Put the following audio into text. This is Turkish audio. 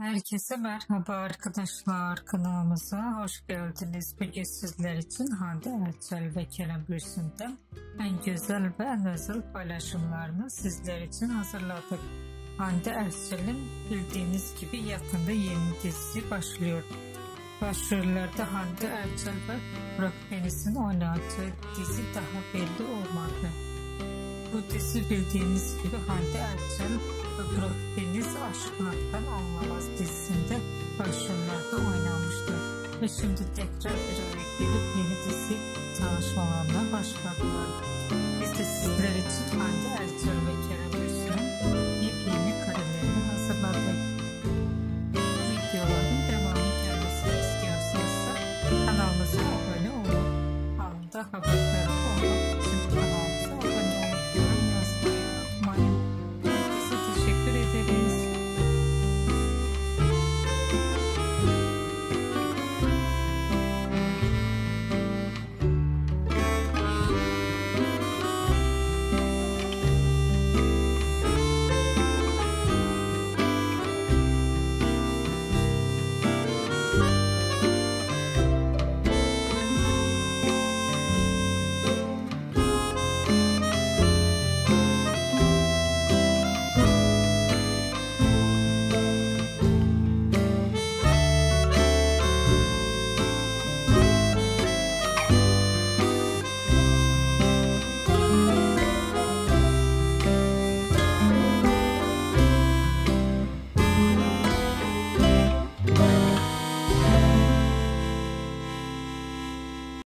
Herkese merhaba arkadaşlar kanalımıza hoş geldiniz. Bugün sizler için Hande Erçel ve Kerem Bürsin'den en güzel ve en özel paylaşımlarını sizler için hazırladık. Hande Erçel'in bildiğiniz gibi yakında yeni dizisi başlıyor. Başrollerde Hande Erçel ve Burak Deniz'in oynadığı dizi daha belli olmadı. Bu dizi bildiğiniz gibi Hande Erçel Aşklardan Anlamaz dizisinde başrollerde oynamıştı ve şimdi tekrar bir araya gelip yeni dizi çalışmalarına başladılar. Biz de sizler için Hande Ertuğ ve Kerem Gürsel'in yepyeni karelerini hazırladık. Bu videoların devamı gelmesini istiyorsanız kanalımıza abone olup anında haberdar